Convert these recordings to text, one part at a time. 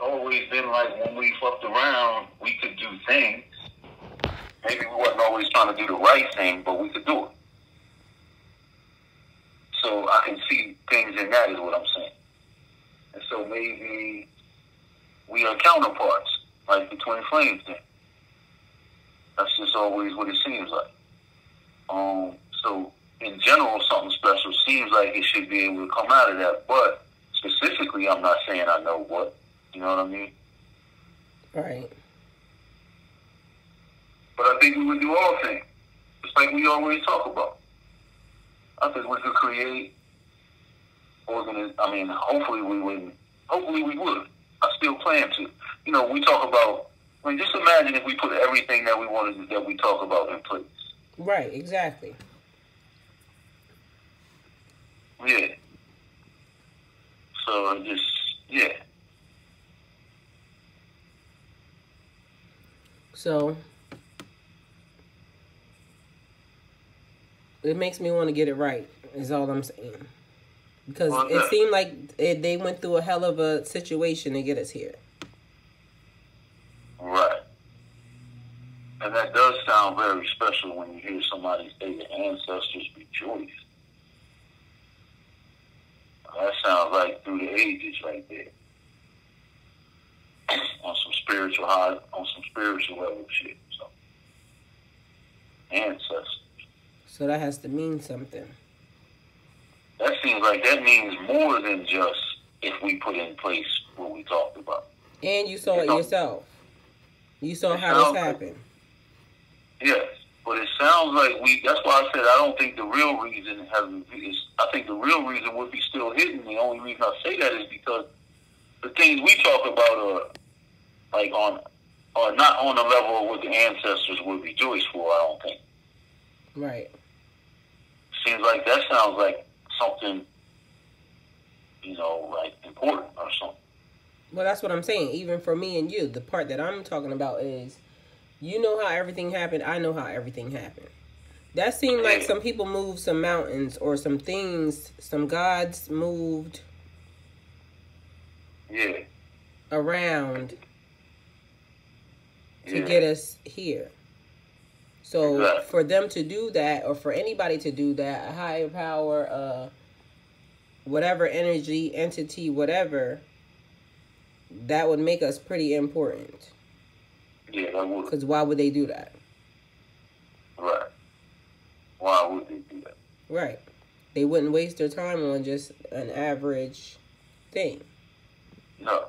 always been like when we fucked around, we could do things. Maybe we wasn't always trying to do the right thing, but we could do it. So I can see things in that is what I'm saying. And so maybe we are counterparts, like twin flames then. That's just always what it seems like. Um, so in general, something special seems like it should be able to come out of that. But specifically, I'm not saying I know what. You know what I mean? Right. But I think we would do all things, just like we always talk about. I think we could create organiz. I mean, hopefully we wouldn't. Hopefully we would. I still plan to. You know, we talk about. I mean, just imagine if we put everything that we wanted that we talk about in place. Right. Exactly. Yeah. So just yeah. So it makes me want to get it right. Is all I'm saying. Because Well, it seemed like it, they went through a hell of a situation to get us here. Right. And that does sound very special when you hear somebody say your ancestors rejoice. That sounds like through the ages right there. Spiritual high on some spiritual level shit. So ancestors. So that has to mean something. That seems like that means more than just if we put in place what we talked about. And you saw it No. yourself. You saw It how this happened. Yes, but it sounds like we. That's why I said I don't think the real reason has. Is, I think the real reason would be still hidden. The only reason I say that is because the things we talk about are like on, are not on the level of what the ancestors would rejoice for. I don't think. Right. Seems like that sounds like something, you know, like important or something. Well, that's what I'm saying. Even for me and you, the part that I'm talking about is, you know how everything happened. I know how everything happened. That seemed like some people moved some mountains or some things, some gods moved Yeah. around to Yeah. get us here. So Exactly. for them to do that, or for anybody to do that, a higher power, uh, whatever energy, entity, whatever, that would make us pretty important. Yeah, that would. Because why would they do that? Right. Why would they do that? Right. They wouldn't waste their time on just an average thing. No.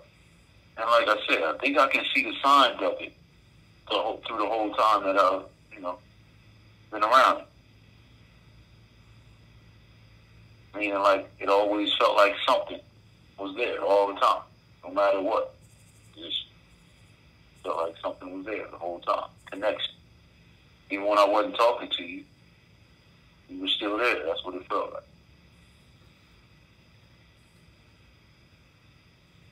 And like I said, I think I can see the signs of it the whole, through the whole time that I've, you know, been around. Meaning, like, it always felt like something was there all the time, no matter what. It Just felt like something was there the whole time. Connection. Even when I wasn't talking to you, you were still there. That's what it felt like.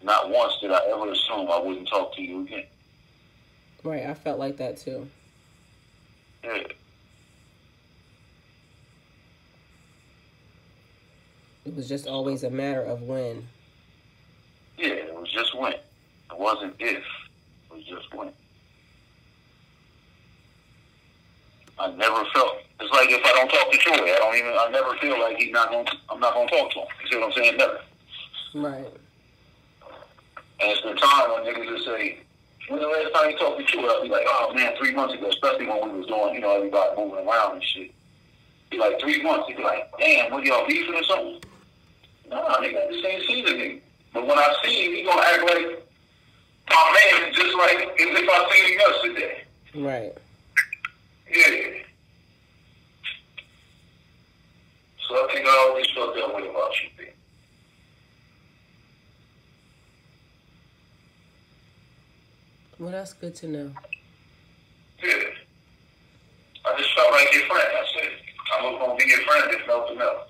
Not once did I ever assume I wouldn't talk to you again. Right. I felt like that too. Yeah. It was just always a matter of when. Yeah, it was just when. It wasn't if. It was just when. I never felt it's like if I don't talk to Troy, I don't even I never feel like he's not gonna I'm not gonna talk to him. You see what I'm saying? Never. Right. And it's the time when niggas just say, when the last time you talked to Troy, I'll be like, oh man, three months ago, especially when we was doing, you know, everybody moving around and shit. Be like three months, he'd be like, damn, what y'all beefing or something? Nah, nigga, this ain't seen the nigga. But when I see him, he gonna act like my man, just like as if I seen him yesterday. Right. Yeah. So I think I always felt that way about you, B. Well, that's good to know. Yeah. I just felt like your friend. I said, I was gonna be your friend if nothing else.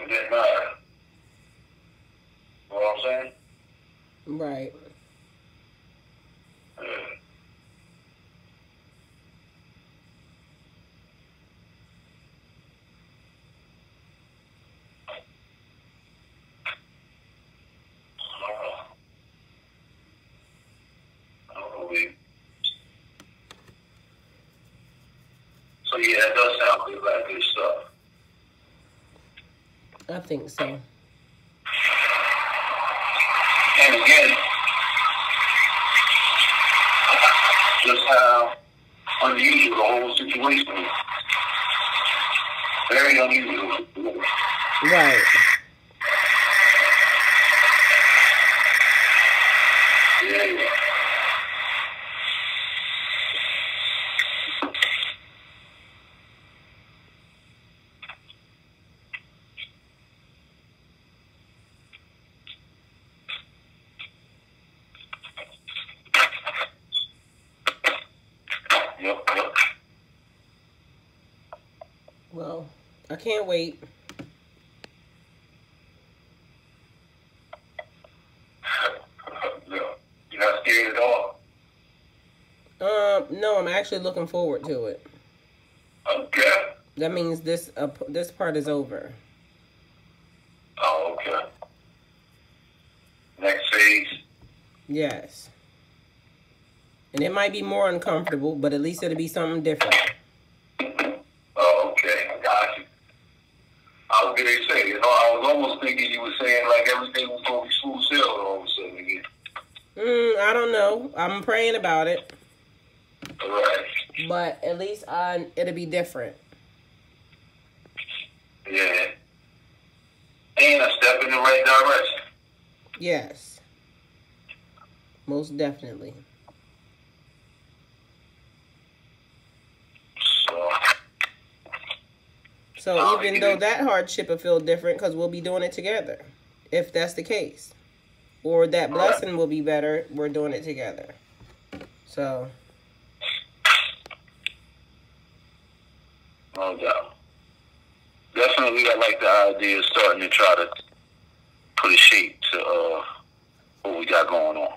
It didn't matter. You know what I'm saying? Right. Yeah. But yeah, that does sound good, like good stuff. I think so. And again, just how unusual the whole situation is. Very unusual. Right. Yeah. Yep, yep. Well, I can't wait. Yeah. You're not scared at all. Um, no, I'm actually looking forward to it. Okay. That means this uh, this part is over. Oh, okay. Next phase. Yes. And it might be more uncomfortable, but at least it'll be something different. Oh, okay. I got you. I was say, you know, I was almost thinking you were saying like everything was gonna be smooth sailing all of a sudden again. Mm, I don't know. I'm praying about it, Right. but at least I it'll be different. Yeah. And a step in the right direction. Yes. Most definitely. So So Oh, even though that hardship will feel different, because we'll be doing it together, if that's the case, or that Right. blessing will be better, we're doing it together. So no doubt. Definitely I like the idea of starting to try to put a shape to uh what we got going on.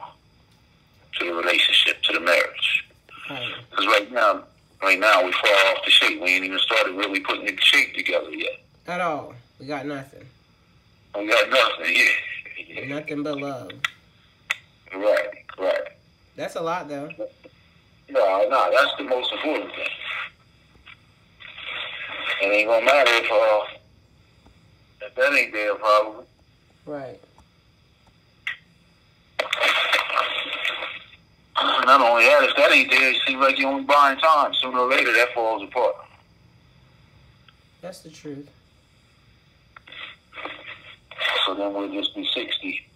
To the relationship, to the marriage. right. Because right now, right now we fall off the shape. We ain't even started really putting the shape together yet. at all, we got nothing, We got nothing. Yeah. yeah. nothing but love. Right. Right. That's a lot though. No, no, that's the most important thing. It ain't gonna matter if uh if that ain't there probably. Right. Not only that, if that ain't there, it seems like you're only buying time. Sooner or later that falls apart. That's the truth. So then we'll just be sixty.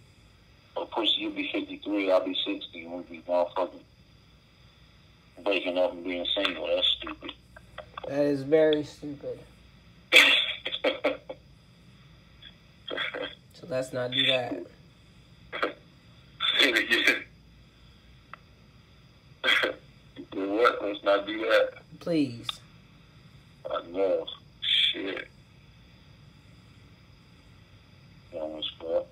Of course, you'll be fifty three, I'll be sixty and we'll be motherfucking breaking up and being single. That's stupid. That is very stupid. So let's not do that. Say it again. Do what? Do that. Please. I know. Shit. Almost forgot.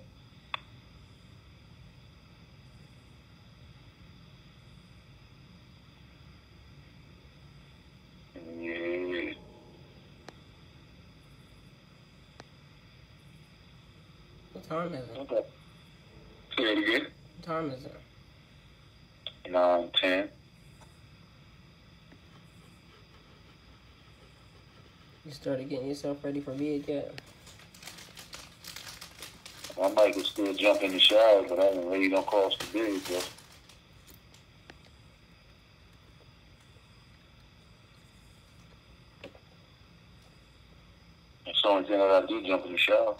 Yeah. What time is it? Okay. Say it again. What time is it? Nine, ten. Started getting yourself ready for bed yet? I might could still jump in the shower, but I don't really don't cross the bed, though. That's the only thing that I do, jump in the shower.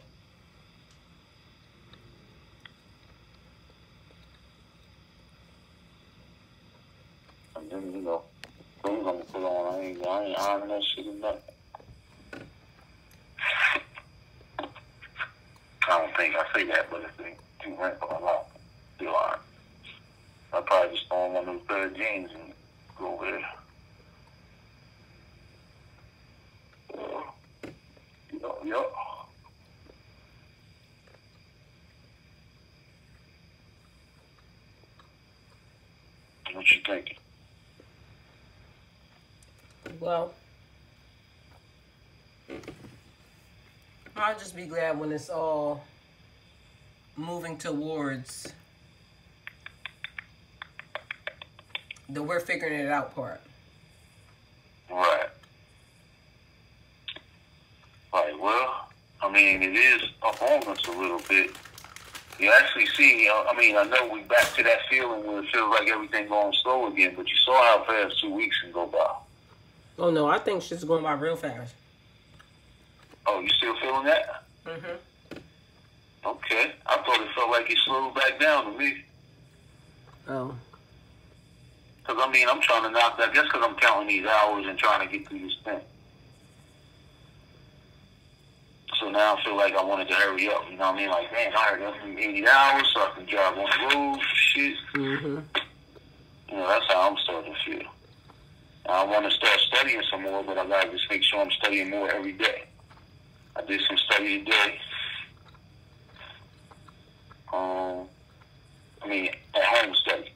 And then, you know, clothes I'm gonna put on, I ain't, I ain't ironing that shit or nothing. I think I say that, but if they do wrinkle a lot, still iron. I'll probably just throw on one of those of jeans and go over there. Yo. What you thinking? Well, I'll just be glad when it's all moving towards the we're figuring it out part. Right. Right. Well, I mean, it is up on us a little bit. You actually see, I mean, I know we back to that feeling where it feels like everything going slow again, but you saw how fast two weeks can go by. Oh no, I think shit's going by real fast. Oh, you still feeling that? Mm-hmm. Okay. I thought it felt like it slowed back down to me. Oh. Because, I mean, I'm trying to knock that. Just because I'm counting these hours and trying to get through this thing. So now I feel like I wanted to hurry up. You know what I mean? Like, man, I already up in 80 hours so I can drive on the road shit. Mm-hmm. You know, that's how I'm starting to feel. I want to start studying some more, but I got to just make sure I'm studying more every day. I did some study today. Um, I mean, at home study.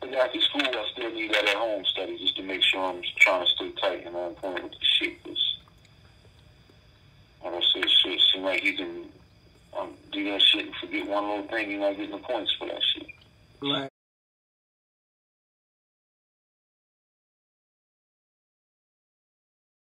But after school, I still need that at home study just to make sure I'm trying to stay tight and on point with the shit. Cause, like I said, shit seem like you can um, do that shit and forget one little thing, you're not getting the points for that shit. Right.